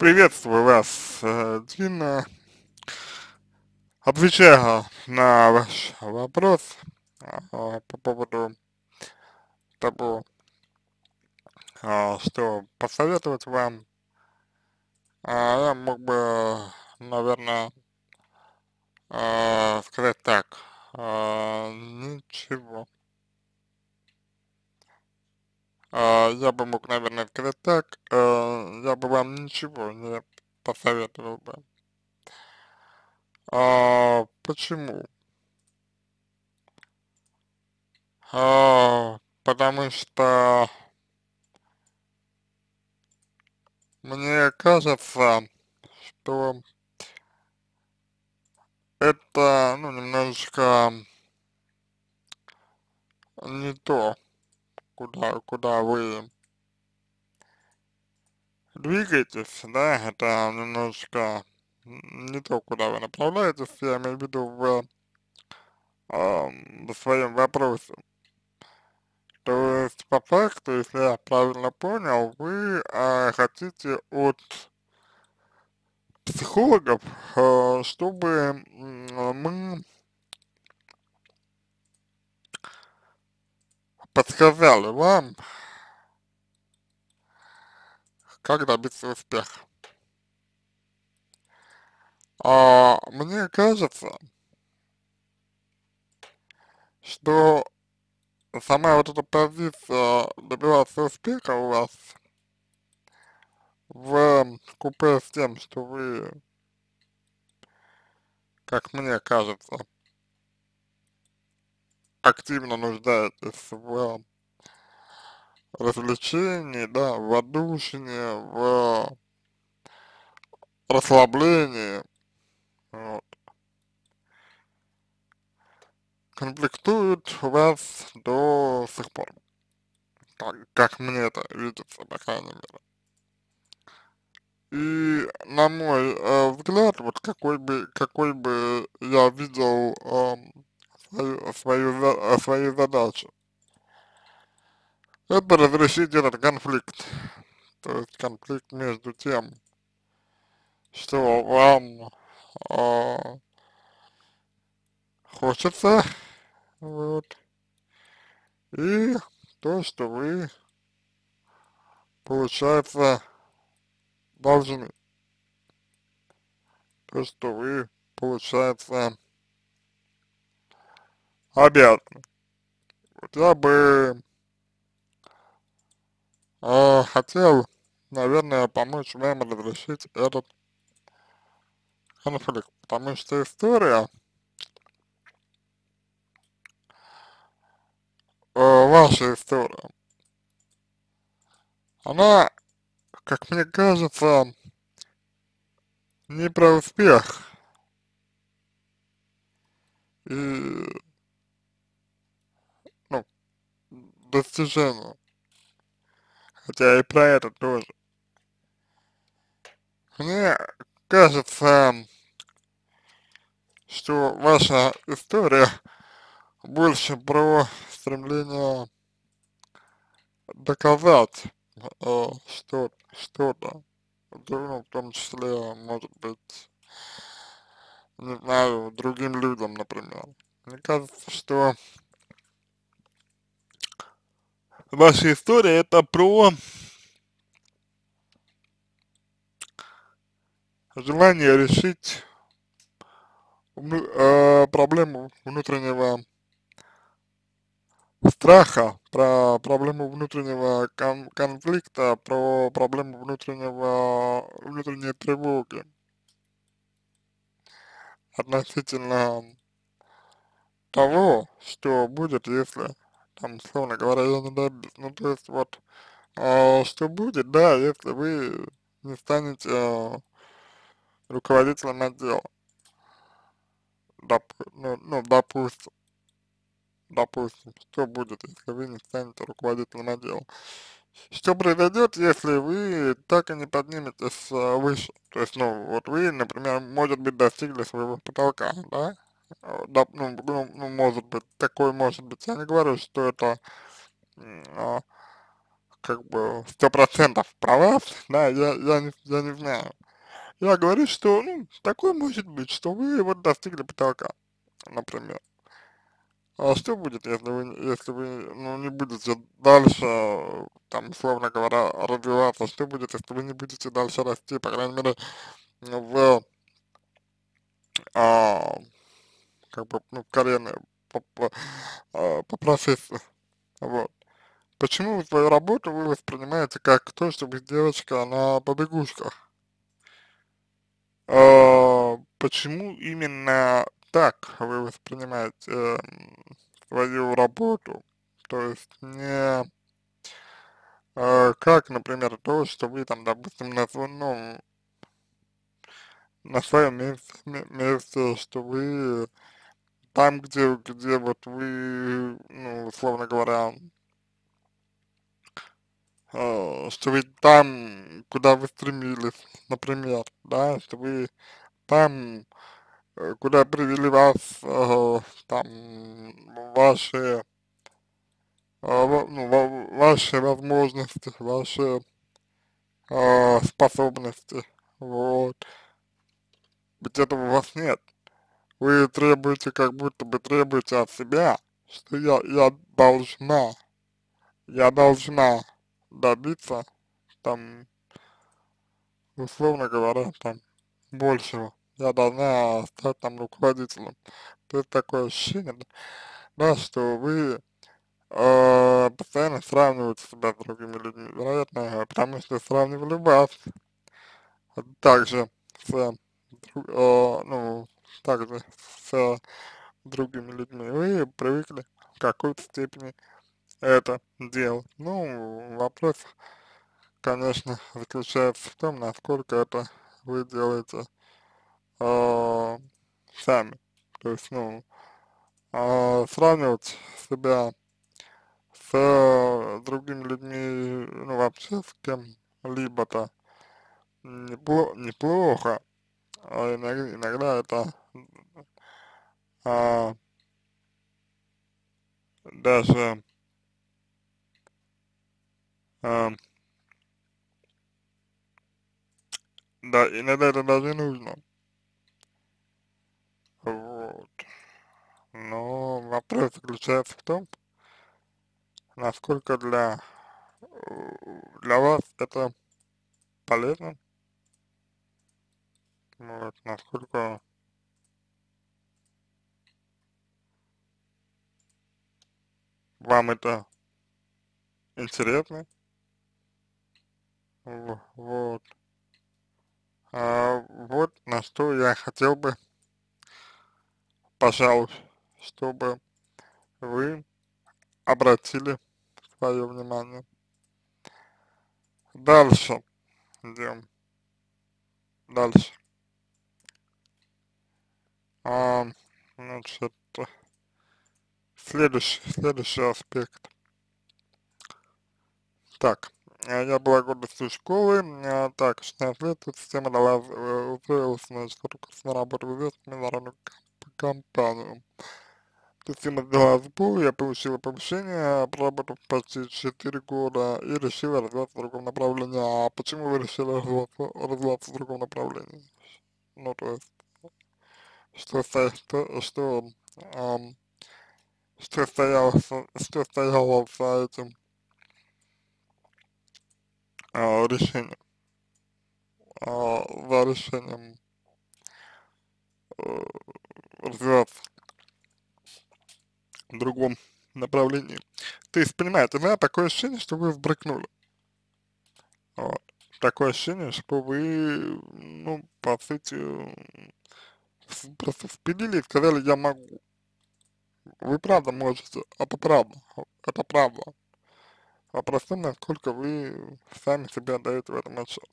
Приветствую вас, э, Дина. Отвечая на ваш вопрос а, по поводу того, а, что посоветовать вам, а, я мог бы, наверное, а, сказать так, ничего. А, я бы мог, наверное, сказать так, э, я бы вам ничего не посоветовал бы. А, почему? А, потому что мне кажется, что это, ну, немножечко не то, куда, куда вы двигаетесь, да, это немножечко не то, куда вы направляетесь, я имею в виду в, э, в своем вопросе. То есть, по факту, если я правильно понял, вы э, хотите от психологов, э, чтобы мы подсказали вам, как добиться успеха. А, мне кажется, что сама вот эта позиция добиваться успеха у вас в купе с тем, что вы, как мне кажется, активно нуждаетесь в развлечении, да, в отдушине, в расслаблении, вот, конфликтует у вас до сих пор, так, как мне это видится, по крайней мере. И на мой э, взгляд, вот какой бы, какой бы я видел э, свою, свою, свою задачу, это разрешить этот конфликт, то есть конфликт между тем, что вам э, хочется, вот, и то, что вы, получается, должны. То, что вы, получается, обязаны. Вот я бы э, хотел, наверное, помочь вам разрешить этот конфликт, потому что история э, ваша история, она как мне кажется, не про успех. И, ну, достижение. Хотя и про это тоже. Мне кажется, что ваша история больше про стремление доказать э, что что-то, ну, в том числе, может быть, не знаю, другим людям, например. Мне кажется, что ваша история это про желание решить э, проблему внутреннего страха, про проблему внутреннего кон конфликта, про проблему внутреннего, внутренней тревоги относительно того, что будет, если, там, условно говоря, я не добьюсь. Ну, то есть, вот, э, что будет, да, если вы не станете э, руководителем отдела. Доп, ну, ну, допустим допустим, что будет, если вы не станете руководителем отдела. Что произойдет, если вы так и не подниметесь а, выше? То есть, ну, вот вы, например, может быть, достигли своего потолка, да? Да ну, ну, ну, может быть, такой может быть. Я не говорю, что это а, как бы сто процентов про вас, да, я, я, не, я не знаю. Я говорю, что, ну, такое может быть, что вы вот достигли потолка, например. А что будет, если вы, если вы, ну, не будете дальше, там, условно говоря, развиваться, что будет, если вы не будете дальше расти, по крайней мере, в, а, как бы, ну, карьерной, по, по, а, по профессии, вот. Почему свою работу вы воспринимаете как то, что вы девочка на побегушках? А, почему именно так вы воспринимаете э, свою работу, то есть не э, как, например, то, что вы там, допустим, на, ну, на своем месте, месте, что вы там, где, где вот вы, ну, условно говоря, э, что вы там, куда вы стремились, например, да, что вы там, э, куда привели вас, э, там, ваши, э, ну, ваши возможности, ваши э, способности, вот, ведь этого у вас нет, вы требуете, как будто бы требуете от себя, что я, я должна, я должна добиться, там, условно говоря, там, большего. Я должна стать там руководителем. То есть такое ощущение, да, что вы э, постоянно сравниваете себя с другими людьми. Вероятно, потому что сравнивали вас также с, э, ну, также с другими людьми. Вы привыкли в какой-то степени это делать. Ну, вопрос, конечно, заключается в том, насколько это вы делаете э, сами. То есть, ну, э, сравнивать себя с э, другими людьми, ну, вообще с кем-либо-то непло неплохо, а иногда, иногда это а, даже а, Да, иногда это даже нужно. Вот. Но вопрос заключается в том, насколько для, для вас это полезно. Вот, насколько вам это интересно. Вот. А, вот на что я хотел бы, пожалуй, чтобы вы обратили свое внимание. Дальше идем. Дальше. А, значит, следующий, следующий аспект. Так, Э, я была гордостью школы, а, так, 16 лет, система дала, э, устроилась на на работу в известную международную компанию. Система дала сбор, я получила повышение, проработав почти 4 года и решила развиваться в другом направлении. А почему вы решили развиваться, развиваться в другом направлении? Ну, то есть, что, что, что, эм, что стояло, что стояло за этим а, решение, а, за решением а, развиваться в другом направлении. То есть, понимаете, да, такое ощущение, что вы взбрыкнули. Вот. Такое ощущение, что вы, ну, по сути, просто впилили и сказали, я могу. Вы правда можете, это правда, это правда. Вопрос в том, насколько вы сами себя даете в этом отчет.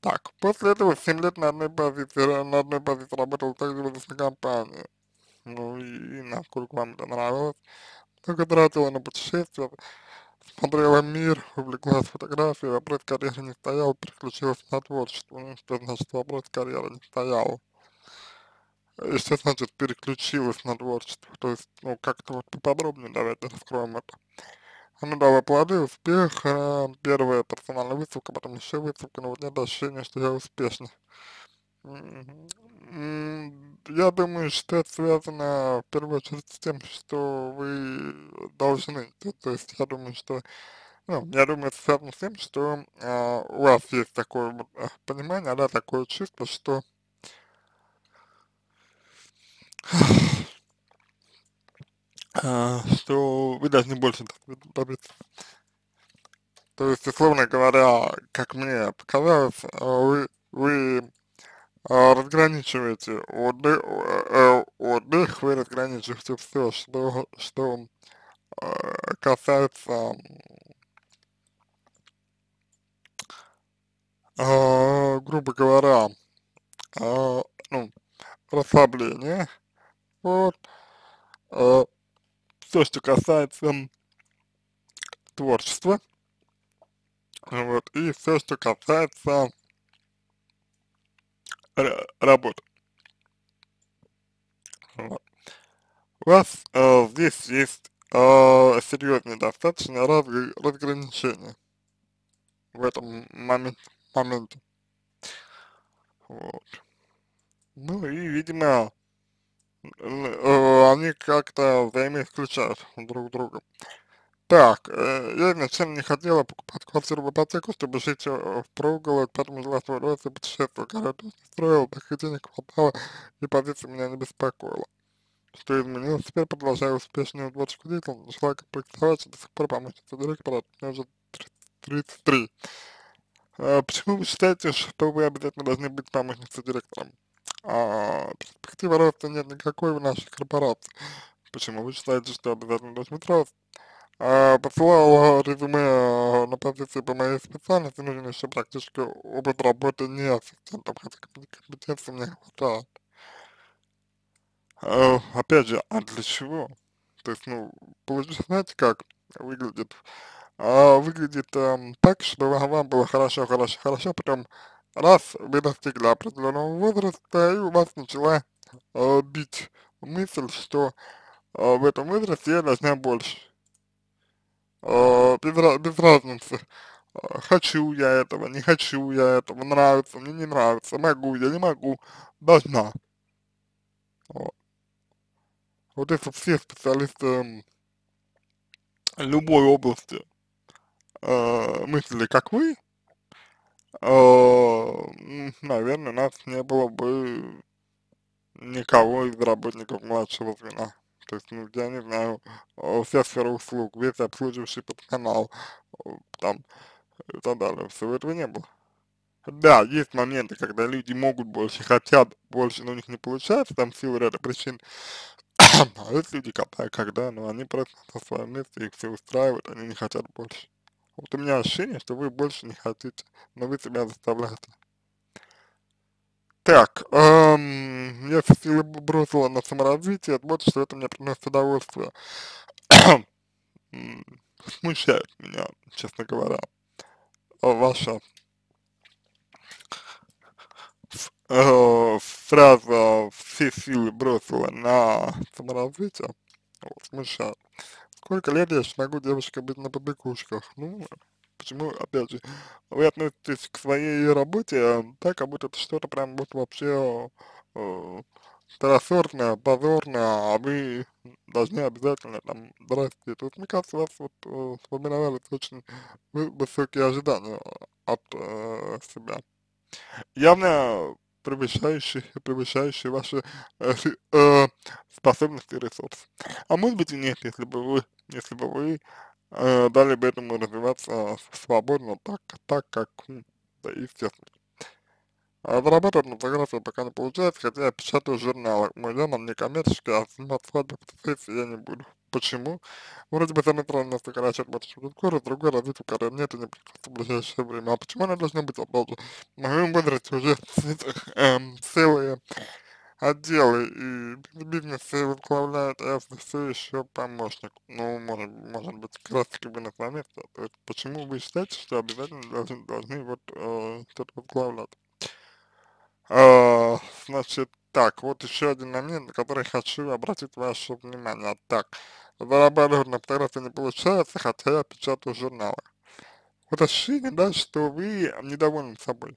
Так, после этого 7 лет на одной позиции, на одной позиции работал также в известной компании. Ну и насколько вам это нравилось. Только тратила на путешествия, смотрела мир, увлеклась фотографией, вопрос карьеры не стоял, переключилась на творчество. Ну, что значит вопрос карьеры не стоял? Что значит переключилась на творчество? То есть, ну, как-то вот поподробнее давайте раскроем это. оно дало плоды, успех, э, первая персональная выставка, потом еще выставка, но вот нет ощущения, что я успешный. Я думаю, что это связано в первую очередь с тем, что вы должны, то, то есть я думаю, что, ну, я думаю, это связано с тем, что э, у вас есть такое вот, э, понимание, да, такое чувство, что что вы должны больше добиться. То есть, условно говоря, как мне показалось, вы, вы а, разграничиваете отдых, э, отдых, вы разграничиваете все, что, что касается грубо говоря, ну, расслабления, вот, э, все, что касается творчества, вот, и все, что касается работы. Вот. У вас э, здесь есть э, серьезные достаточно раз, разграничения в этом момент, моменте. Вот. Ну и, видимо, они как-то взаимоисключают друг друга. Так, э, я изначально не хотела покупать квартиру в ипотеку, чтобы жить э, в проголодь, поэтому жила свой рост и путешествовала, короче, строила, так и денег хватало, и позиция меня не беспокоила. Что изменилось, теперь продолжаю успешную творческую деятельность, начала комплектовать, до сих пор помощница директора, мне уже 33. А, почему вы считаете, что вы обязательно должны быть помощницей директора? А, перспективы роста нет никакой в нашей корпорации. Почему вы считаете, что обязательно должен быть рост? э, посылал резюме э, на позиции по моей специальности, нужен еще практически опыт работы не ассистентом, хотя компетенции мне хватает. Э, опять же, а для чего? То есть, ну, получается, знаете, как выглядит? А, выглядит э, так, что вам было хорошо, хорошо, хорошо, потом раз вы достигли определенного возраста, и у вас начала э, бить мысль, что э, в этом возрасте я должна больше. Э, без, без разницы, э, хочу я этого, не хочу я этого, нравится, мне не нравится, могу я, не могу, должна. Вот, если все специалисты любой области э, мыслили, как вы, э, наверное, нас не было бы никого из работников младшего звена то есть, ну, я не знаю, вся сфера услуг, весь обслуживающий персонал, там, и так далее, всего этого не было. Да, есть моменты, когда люди могут больше, хотят больше, но у них не получается, там, в силу ряда причин, а есть люди, когда, когда, ну, они просто на своем месте, их все устраивает, они не хотят больше. Вот у меня ощущение, что вы больше не хотите, но вы себя заставляете. Так, эм, все силы бросила на саморазвитие, вот что это мне приносит удовольствие. Смущает меня, честно говоря, ваша э, фраза «все силы бросила на саморазвитие», вот, смущает. Сколько лет я еще могу девочка быть на побегушках? Ну, почему, опять же, вы относитесь к своей работе э, так, как будто это что-то прям вот вообще э, второсортное, позорное, а вы должны обязательно там, здрасте. Тут, мне кажется, у вас вот э, сформировались очень высокие ожидания от э, себя. Явно превышающие, превышающие ваши э, э, способности и ресурсы. А может быть и нет, если бы вы, если бы вы э, дали бы этому развиваться свободно, так, так как, да, естественно. А зарабатывать на фотографии пока не получается, хотя я печатаю журналы. Мой дело не коммерческий, а снимать свадьбы фотосессии я не буду. Почему? Вроде бы самое трудное сокращать большую скорость, другой развитию карьеры нет и не в ближайшее время. А почему она должна быть опять В моем возрасте уже эм, целые отделы и бизнесы возглавляет, а я все еще помощник. Ну, может, может быть, как раз таки вы на. То есть, почему вы считаете, что обязательно должны, должны вот э, что-то возглавлять? А, значит, Так, вот еще один момент, на который хочу обратить ваше внимание. Так, зарабатывать на фотографии не получается, хотя я печатаю журналы. Вот ощущение, да, что вы недовольны собой.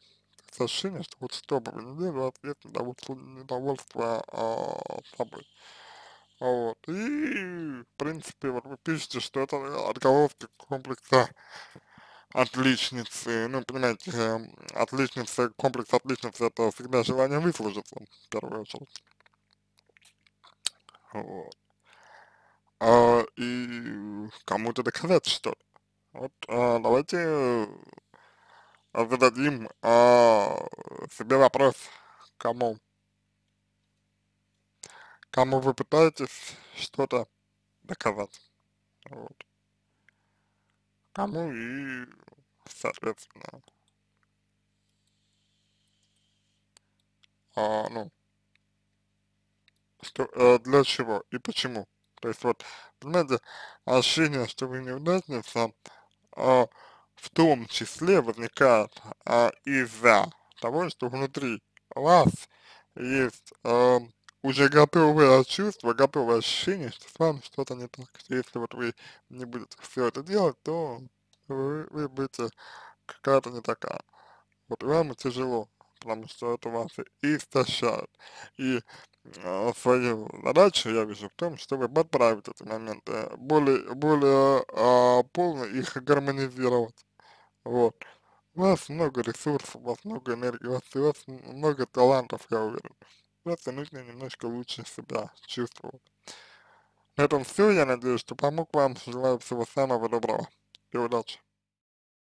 Это ощущение, что вот что бы вы ни делали, вас есть недовольство, недовольство э, собой. Вот. И, в принципе, вот вы пишете, что это отголоски комплекса отличницы, ну, понимаете, э, отличница, комплекс отличницы, это всегда желание выслужиться, в первую очередь. Вот. А, и кому-то доказать что ли. Вот а, давайте зададим а, себе вопрос, кому, кому вы пытаетесь что-то доказать. Вот. Кому и, соответственно, а, ну, что, э, для чего и почему. То есть вот, понимаете, ощущение, что вы неудачница, а, в том числе возникает а, из-за того, что внутри вас есть а, уже готовое чувство, готовое ощущение, что с вами что-то не так. Если вот вы не будете все это делать, то вы, вы будете какая-то не такая. Вот и вам тяжело, потому что это вас истощает. И э, свою задачу я вижу в том, чтобы подправить эти моменты, более, более э, полно их гармонизировать. Вот. У вас много ресурсов, у вас много энергии, у вас, у вас много талантов, я уверен. Просто нужно немножко лучше себя чувствовать. На этом все, я надеюсь, что помог вам, желаю всего самого доброго и удачи.